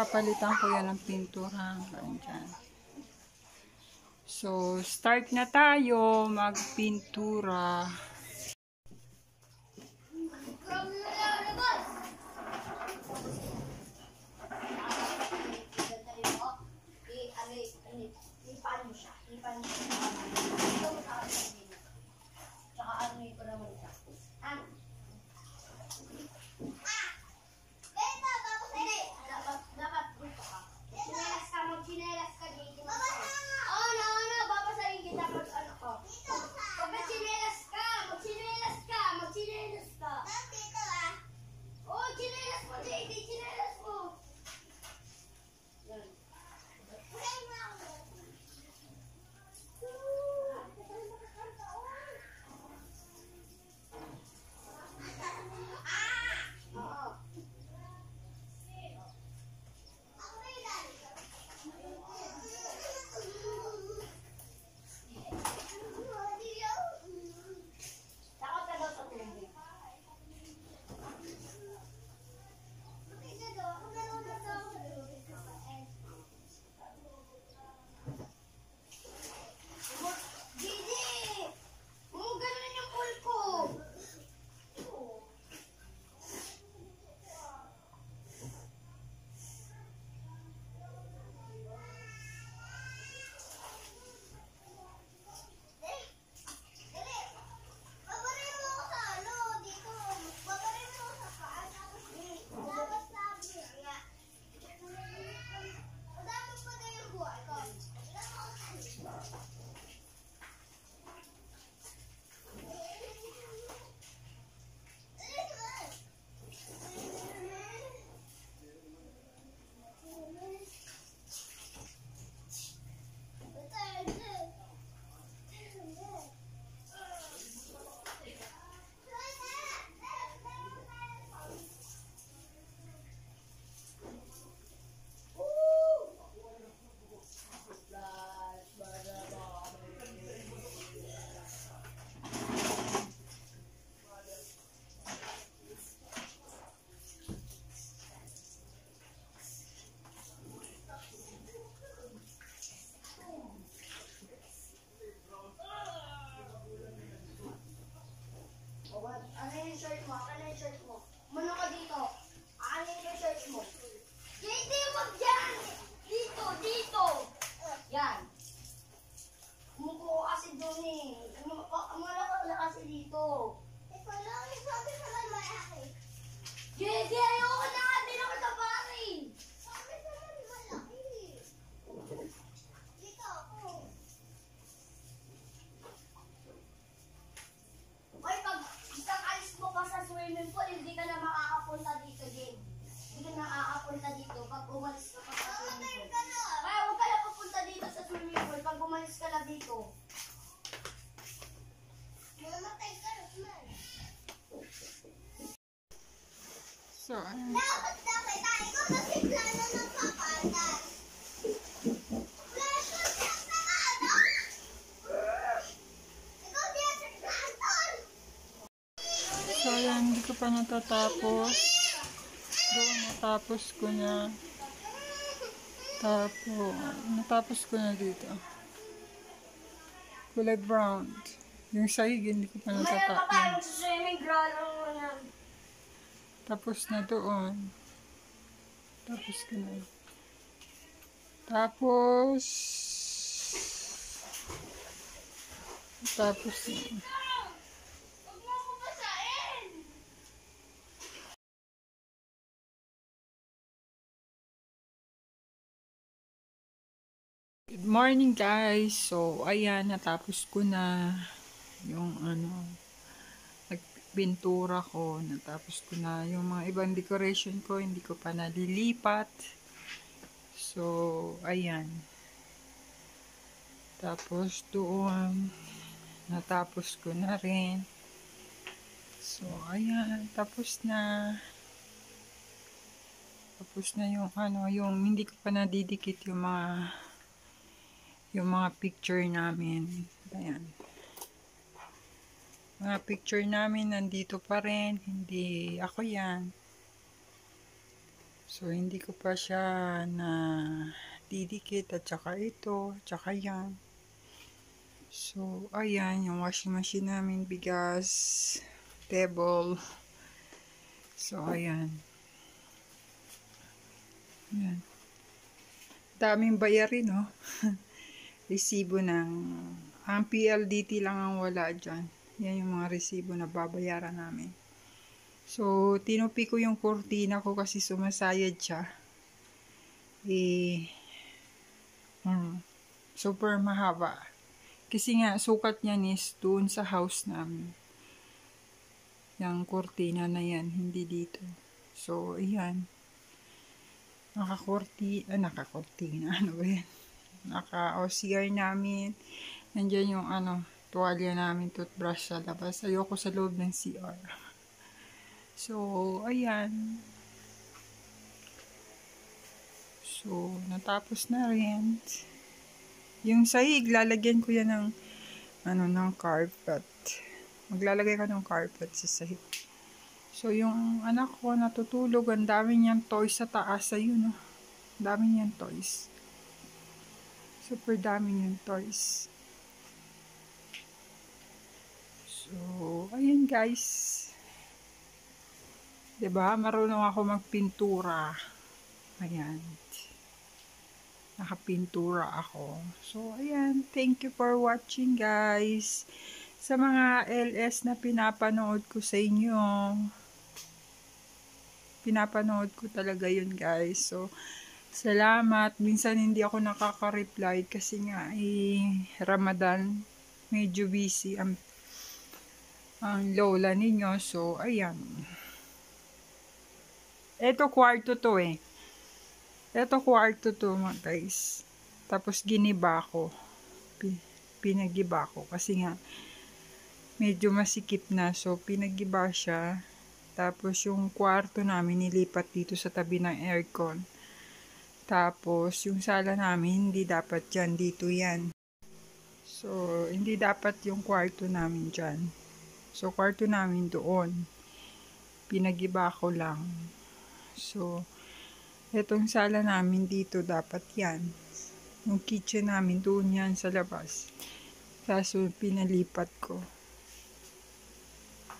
Papalitan ko yan ng pintura hanggang dyan. So, start na tayo magpintura. Ipan mo siya. Ipan mo siya. Mo? Ano yung shirt mo? Mano ka dito? Ano yung shirt mo? JD, wag yan! Dito, dito! Yan. Umupo ka kasi doon eh. Umupo ka na kasi dito. JD, ayoko na nga din ako sa bahay. Hoy, pag isang alis mo pa sa swimming pool, hindi ka na makakapunta dito, Jane. Hindi ka na makakapunta dito pag umalis ka pa sa swimming pool. Kaya huwag ka na pupunta dito sa swimming pool pag umalis ka na dito. So, ayan. Dapat dapat tayo kasi plano ng papatas. So, ayan, hindi ko pa natatapos. Doon, natapos ko na. Tapos, natapos ko na dito. Kulay brown. Yung sahig, hindi ko pa natatapos. sa swimming, grano mo yan. Tapos na doon. Tapos na. Tapos, tapos! Good morning guys. So, ayan, natapos ko na yung ano, nagpintura ko. Natapos ko na yung mga ibang decoration ko. Hindi ko pa nalilipat. So, ayan. Tapos doon, natapos ko na rin. So, ayan, tapos na. Tapos na yung ano, yung hindi ko pa nadidikit yung mga yung mga picture namin Ayan. Mga picture namin nandito pa rin. Hindi ako yan. So, hindi ko pa siya na didikit at saka ito, at saka yan. So, ayan, yung washing machine namin, bigas, table. So, ayan. Ayan. Daming bayarin, no? resibo ng, ang PLDT lang ang wala dyan. Yan yung mga resibo na babayaran namin. So, tinupi ko yung kurtina ko kasi sumasayad siya. Eh, hmm, super mahaba. Kasi nga, sukat niyan is doon sa house namin. Yung kurtina na yan, hindi dito. So, ayan. Nakakurti, ah, nakakurtina, ano ba yan? Naka-OCR namin. Nandiyan yung ano, tuwalya namin, toothbrush sa labas. Ayoko sa loob ng CR. So, ayan. So, natapos na rin. Yung sahig, lalagyan ko yan ng, ano, ng carpet. Maglalagay ko ng carpet sa sahig. So, yung anak ko natutulog, ang dami niyang toys sa taas. Ayun, oh. Ang dami niyang toys. Super dami niyang toys. So, ayun guys. 'Di ba? Marunong ako magpintura. Ayan. Nakapintura ako. So, ayan. Thank you for watching, guys. Sa mga LS na pinapanood ko sa inyo. Pinapanood ko talaga yun, guys. So, salamat. Minsan hindi ako nakaka-reply kasi nga, eh, Ramadan. Medyo busy ang, ang lola ninyo. So, ayan. Ito kwarto to eh. Ito kwarto to mga guys. Tapos giniba ko. Pi- Pinagiba ko. Kasi nga, medyo masikip na. So, pinagiba siya. Tapos yung kwarto namin nilipat dito sa tabi ng aircon. Tapos yung sala namin hindi dapat dyan. Dito yan. So, hindi dapat yung kwarto namin dyan. So, kwarto namin doon. Pinagiba ko lang. So, etong sala namin dito dapat yan. Yung kitchen namin doon yan sa labas. Kaso pinalipat ko.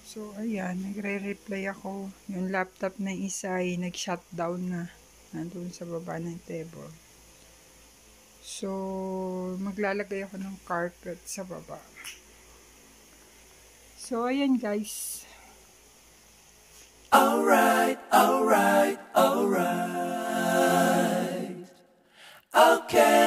So, ayan, nagre-reply ako. Yung laptop na isa ay nag-shutdown na. Nandun sa baba ng table. So, maglalagay ako ng carpet sa baba. So ayan guys. Alright, alright, alright. Okay.